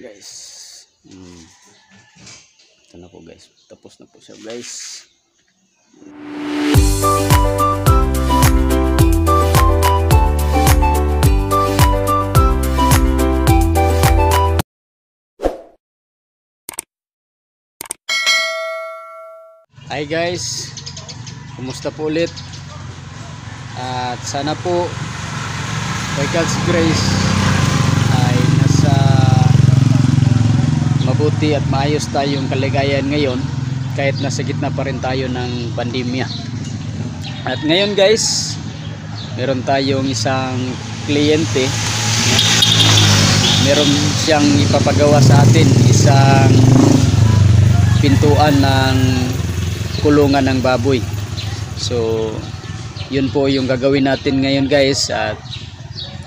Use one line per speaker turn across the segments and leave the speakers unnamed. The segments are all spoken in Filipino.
guys. Mm. ito na po guys. Tapos na po siya guys. Hi guys. Kumusta po ulit? At sana po by God's grace ay nasa mabuti at maayos tayong kaligayahan ngayon kahit nasa gitna pa rin tayo ng pandemya. At ngayon guys meron tayong isang kliyente. Meron siyang ipapagawa sa atin isang pintuan ng kulungan ng baboy. So yun po yung gagawin natin ngayon guys at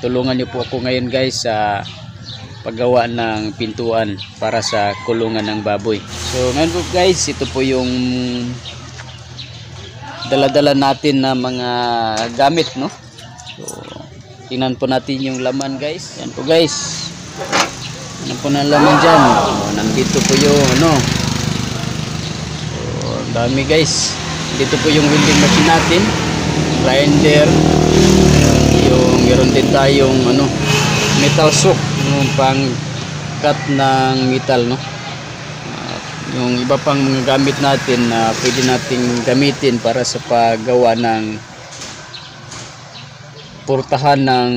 tulungan niyo po ako ngayon guys sa paggawa ng pintuan para sa kulungan ng baboy. So ngayon po guys ito po yung daladala natin na mga gamit no? So tingnan po natin yung laman guys. Yan po guys. Ano po na laman dyan? So, nandito po yung ano? So dami guys. Dito po yung welding machine natin. Grinder. Yung meron din tayong ano metal saw yung pang cut ng metal no? Uh, yung iba pang mga gamit natin na pwede nating gamitin para sa paggawa ng portahan ng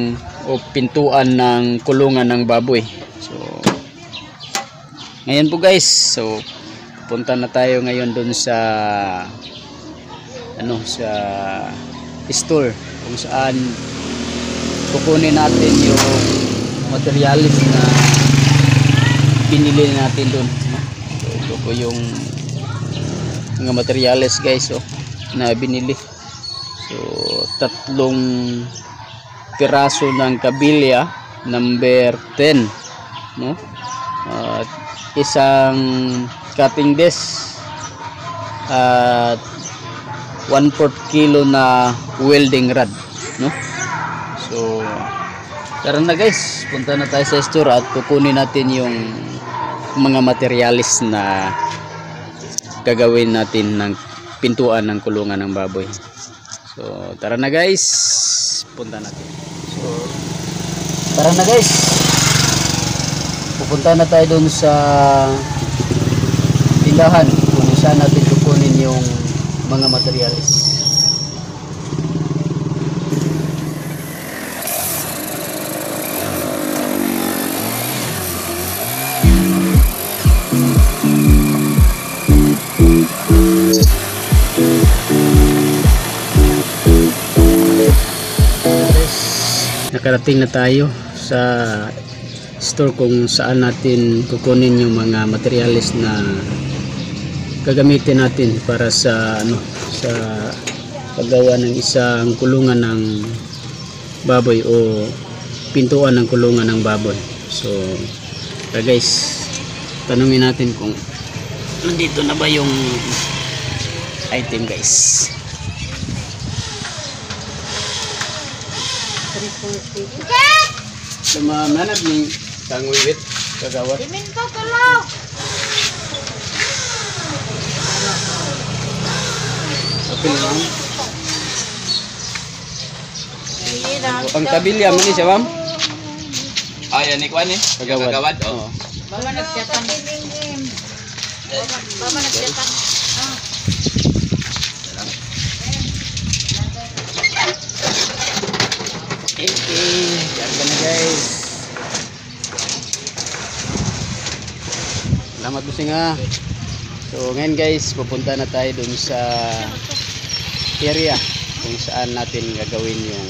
o pintuan ng kulungan ng baboy. So ngayon po guys so punta na tayo ngayon dun sa ano sa store kung saan kukunin natin yung materialis na binili natin doon so, ito po yung mga materialis guys oh, na binili. So tatlong piraso ng kabilya number 10 no? At isang cutting desk at 1 4 kilo na welding rod no tara na guys. Punta na tayo sa store at kukunin natin yung mga materialis na gagawin natin ng pintuan ng kulungan ng baboy. So tara na guys. Punta natin. So tara na guys. Pupunta na tayo dun sa tindahan. Kung saan natin kukunin yung mga materialis nakarating na tayo sa store kung saan natin kukunin yung mga materialis na gagamitin natin para sa ano sa paggawa ng isang kulungan ng baboy o pintuan ng kulungan ng baboy. So tara guys tanungin natin kung nandito na ba yung item guys sa mga manap ni tangwiwit kagawat
Dimin ko tulog.
apil lang ang kabilya mo ni siya ma'am
Ah, yan ni Kwan eh. Kagawad.
Oo.
Oh.
Baba nagtiyapan. Baba, baba Ah.
Ka na guys. Salamat busing ha. So ngayon guys, pupunta na tayo dun sa area kung saan natin gagawin yung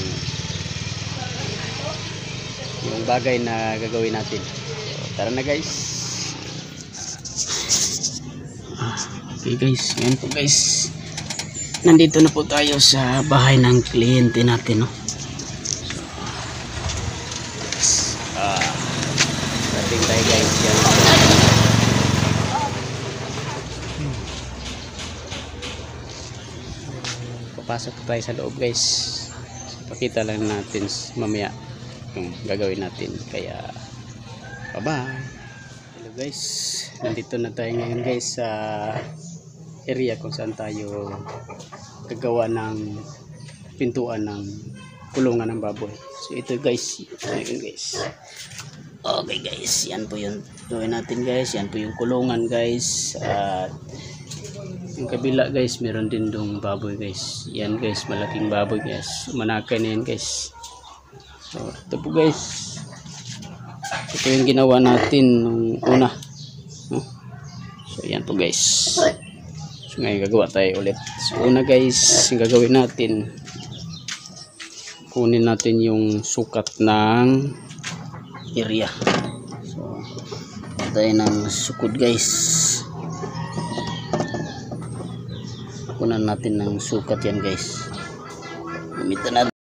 yung bagay na gagawin natin. So, tara na guys. Ah, Okay guys, ngayon po guys. Nandito na po tayo sa bahay ng kliyente natin no. Dating tayo guys yan. Papasok tayo sa loob guys. Pakita lang natin mamaya yung gagawin natin. Kaya, bye bye. guys, nandito na tayo ngayon guys sa area kung saan tayo gagawa ng pintuan ng kulungan ng baboy. So ito guys, ayun guys. Okay guys, yan po yung gawin natin guys. Yan po yung kulungan guys. At yung kabila guys, meron din dong baboy guys. Yan guys, malaking baboy guys. Manakay na yan guys. So ito po guys. Ito yung ginawa natin nung una. So yan po guys. So ngayon gagawa tayo ulit. So una guys, yung gagawin natin kunin natin yung sukat ng area. So tayo ng sukod guys. Kunan natin ng sukat yan guys. Gamitan natin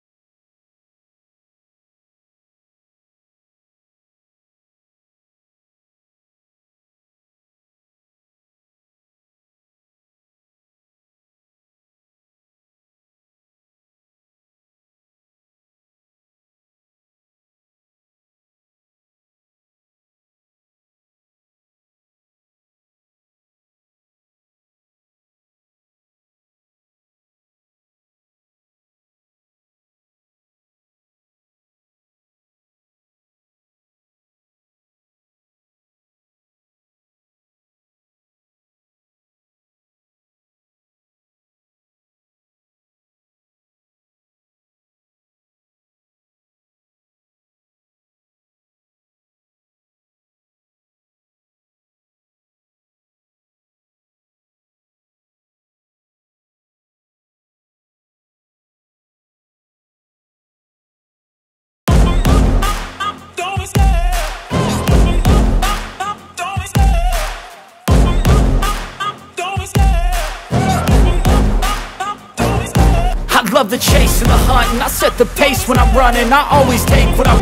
the chase and the hunt, and I set the pace when I'm running. I always take what I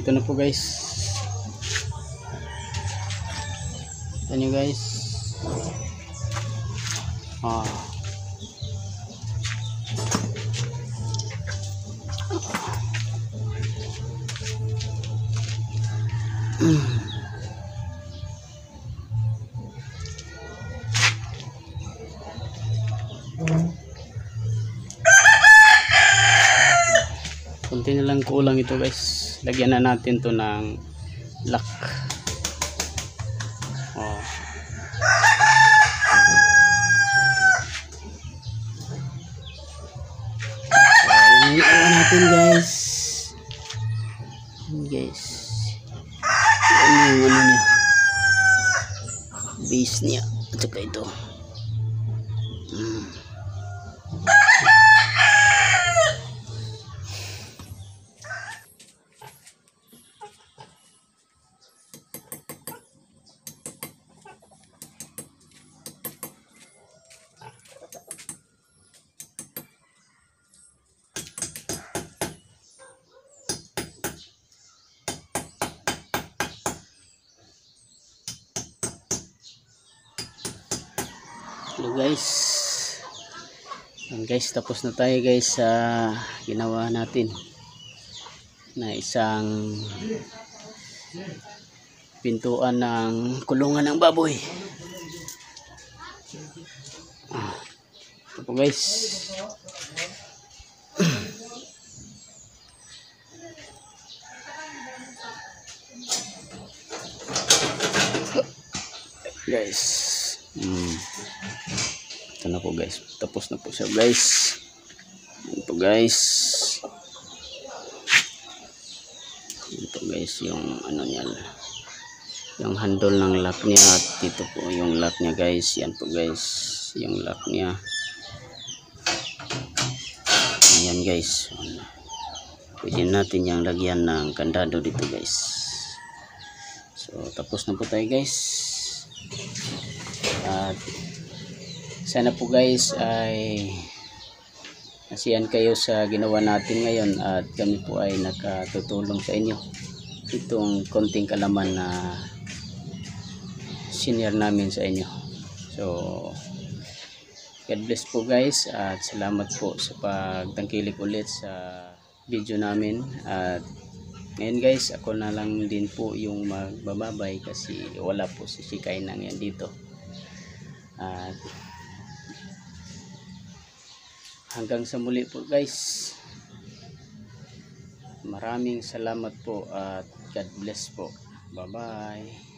So ito na po guys. Ito nyo guys. Ah. Kunti na lang kulang ito guys. Lagyan na natin to ng lock. Oh. So, yun yung iwan natin guys. Guys. Yan yung ano niya. Base niya. At saka ito. Mm. Hello guys. Yan guys, tapos na tayo guys sa ginawa natin na isang pintuan ng kulungan ng baboy. Ah, Ito guys. guys. Mm. Tapos na po siya guys. Yan po guys. Yan po guys yung ano niya. Yung handle ng lock niya at dito po yung lock niya guys. Yan po guys. Yung lock niya. Ayan guys. Pwede natin yung lagyan ng kandado dito guys. So tapos na po tayo guys. At sana po guys ay nasiyan kayo sa ginawa natin ngayon at kami po ay nakatutulong sa inyo. Itong konting kalaman na senior namin sa inyo. So God bless po guys at salamat po sa pagtangkilik ulit sa video namin. At ngayon guys ako na lang din po yung magbababay kasi wala po si Shikay nang yan dito. At hanggang sa muli po guys. Maraming salamat po at God bless po. Bye bye.